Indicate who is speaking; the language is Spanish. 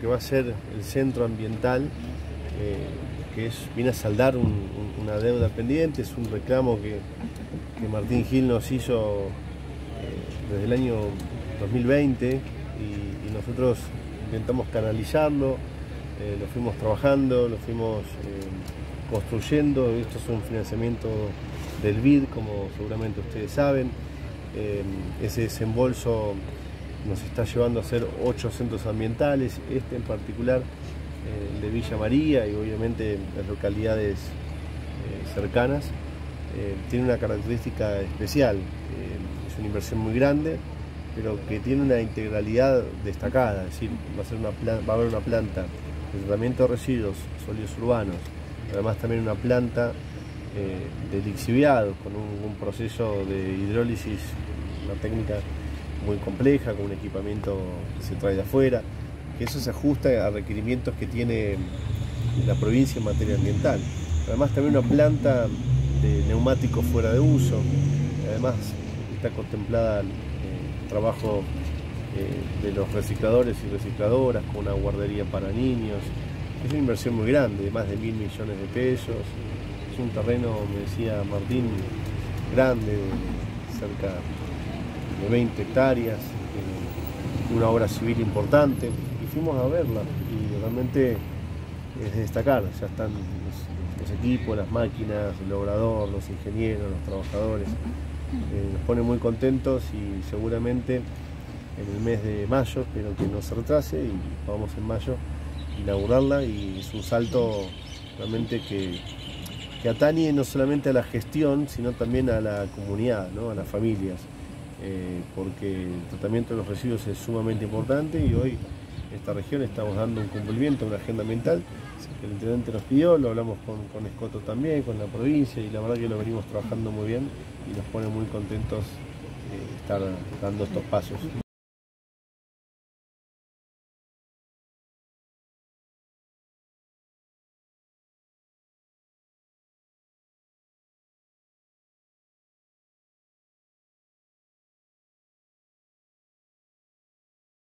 Speaker 1: que va a ser el centro ambiental, eh, que es, viene a saldar una deuda pendiente, es un reclamo que, Martín Gil nos hizo eh, desde el año 2020 y, nosotros intentamos canalizarlo, eh, lo fuimos trabajando, lo fuimos construyendo, esto es un financiamiento del BID, como seguramente ustedes saben, ese desembolso nos está llevando a hacer ocho centros ambientales, este en particular eh, de Villa María y obviamente las localidades eh, cercanas, eh, tiene una característica especial, es una inversión muy grande, pero que tiene una integralidad destacada, es decir, va a, ser una va a haber una planta de tratamiento de residuos sólidos urbanos, además también una planta de lixiviados con un proceso de hidrólisis, una técnica muy compleja, con un equipamiento que se trae de afuera, que eso se ajusta a requerimientos que tiene la provincia en materia ambiental. Además también una planta de neumáticos fuera de uso, además está contemplada el trabajo eh, de los recicladores y recicladoras con una guardería para niños. Es una inversión muy grande, de más de mil millones de pesos. Es un terreno, me decía Martín, grande, cerca de 20 hectáreas, eh, una obra civil importante, y fuimos a verla y realmente es de destacar, ya están los, equipos, las máquinas, el obrador, los ingenieros, los trabajadores, eh, nos pone muy contentos y seguramente en el mes de mayo, espero que no se retrase y vamos en mayo inaugurarla y es un salto realmente que, que atañe no solamente a la gestión, sino también a la comunidad, a las familias. Eh, porque el tratamiento de los residuos es sumamente importante y hoy en esta región estamos dando un cumplimiento a una agenda ambiental el intendente nos pidió, lo hablamos con, con Escoto también, con la provincia y la verdad que lo venimos trabajando muy bien y nos pone muy contentos eh, estar dando estos pasos.